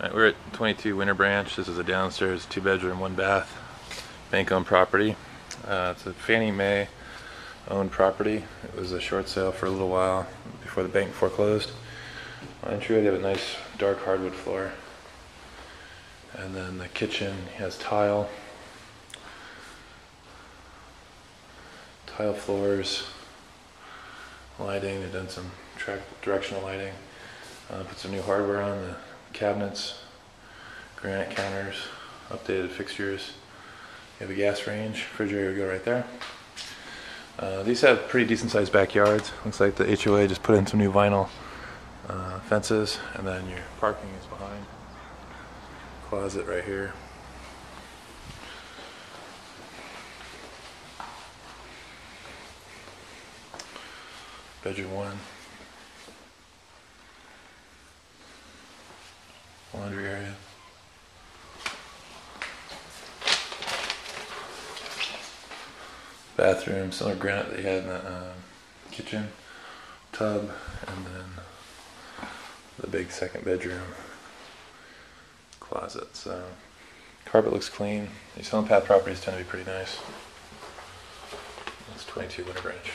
We're at 22 Winter Branch. This is a downstairs, two bedroom, one bath, bank owned property. Uh, it's a Fannie Mae owned property. It was a short sale for a little while before the bank foreclosed. On entry, they have a nice dark hardwood floor. And then the kitchen has tile, tile floors, lighting. They've done some track directional lighting. Uh, put some new hardware on the cabinets, granite counters, updated fixtures. You have a gas range, refrigerator would go right there. Uh, these have pretty decent sized backyards. Looks like the HOA just put in some new vinyl uh, fences, and then your parking is behind. Closet right here. Bedroom one. Laundry area. Bathroom, similar granite that you had in the um, kitchen, tub, and then the big second bedroom closet. So carpet looks clean. These HomePath properties tend to be pretty nice. That's 22 Winter Branch.